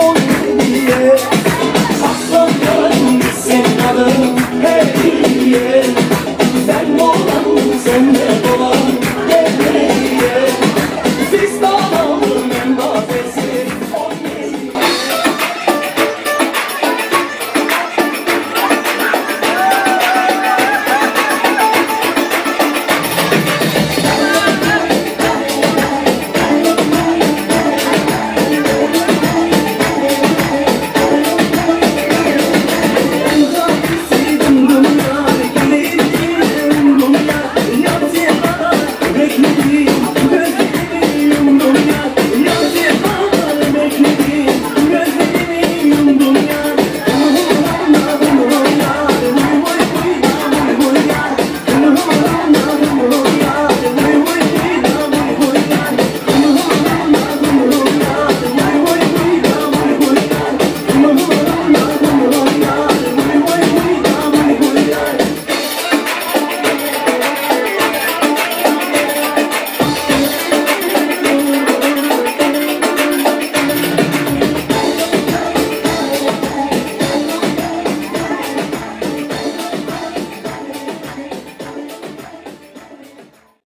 holy in.